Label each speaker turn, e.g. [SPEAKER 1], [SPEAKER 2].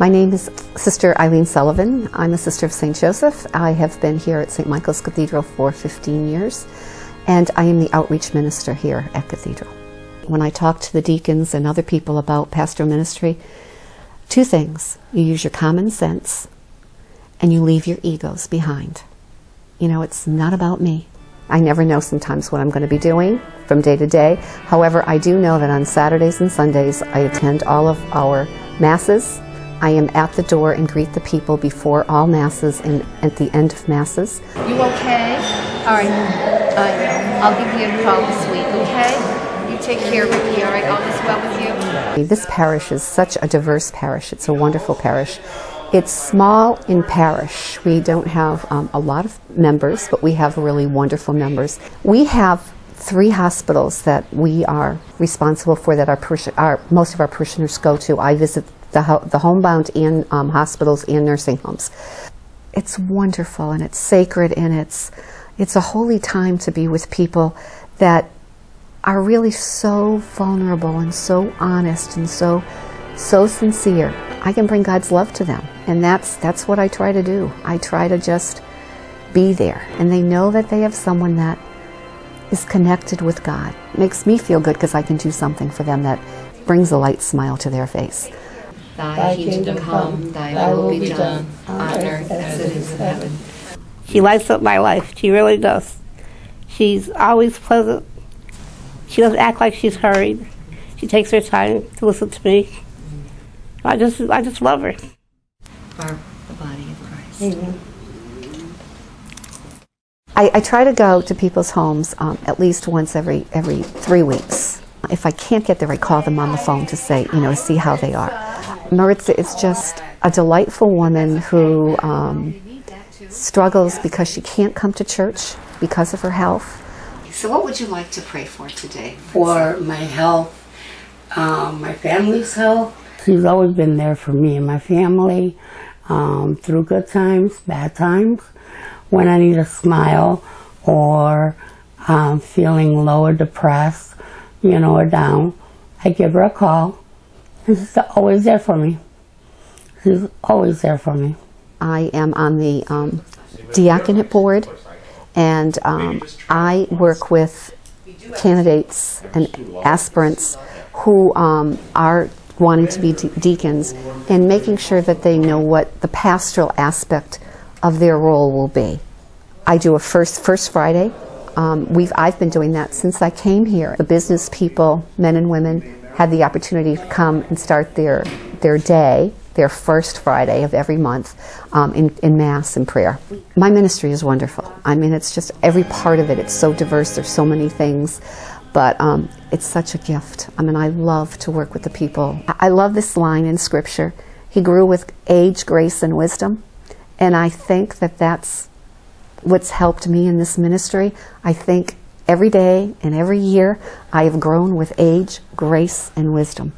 [SPEAKER 1] My name is Sister Eileen Sullivan. I'm a sister of St. Joseph. I have been here at St. Michael's Cathedral for 15 years, and I am the outreach minister here at Cathedral. When I talk to the deacons and other people about pastoral ministry, two things. You use your common sense and you leave your egos behind. You know, it's not about me. I never know sometimes what I'm going to be doing from day to day. However, I do know that on Saturdays and Sundays I attend all of our masses. I am at the door and greet the people before all masses and at the end of masses.
[SPEAKER 2] You okay? All right. I know. I'll give you a call this week, okay? You take care, Ricky, all right? All is well with you?
[SPEAKER 1] This parish is such a diverse parish. It's a wonderful parish. It's small in parish. We don't have um, a lot of members, but we have really wonderful members. We have three hospitals that we are responsible for that our, our most of our parishioners go to. I visit the, ho- the homebound and um, hospitals and nursing homes. It's wonderful and it's sacred and it's it's a holy time to be with people that are really so vulnerable and so honest and so so sincere. I can bring God's love to them, and that's that's what I try to do. I try to just be there, and they know that they have someone that is connected with God. It makes me feel good because I can do something for them that brings a light smile to their face.
[SPEAKER 2] Thy kingdom come, thy will be done, on earth as it is in heaven.
[SPEAKER 3] She lights up my life. She really does. She's always pleasant. She doesn't act like she's hurried. She takes her time to listen to me. I just, I just love her.
[SPEAKER 2] For the body of Christ. Amen.
[SPEAKER 1] I, I try to go to people's homes um, at least once every every three weeks. If I can't get there, I call them on the phone to say, you know, see how they are. Maritza is just a delightful woman who um, struggles because she can't come to church because of her health. So, what would you like to pray for today?
[SPEAKER 4] for my health, um, my family's health. She's always been there for me and my family um, through good times, bad times. When I need a smile or um, feeling low or depressed, you know, or down, I give her a call. And she's always there for me. He's always there for me.
[SPEAKER 1] I am on the um, diaconate board, and um, I work with candidates and aspirants who um, are wanting to be de- deacons and making sure that they know what the pastoral aspect of their role will be. I do a first first Friday. Um, we've I've been doing that since I came here. The business people, men and women, had the opportunity to come and start their their day, their first Friday of every month, um, in, in mass and prayer. My ministry is wonderful. I mean, it's just every part of it. It's so diverse. There's so many things, but um, it's such a gift. I mean, I love to work with the people. I I love this line in Scripture. He grew with age, grace, and wisdom, and I think that that's what's helped me in this ministry. I think every day and every year I have grown with age, grace, and wisdom.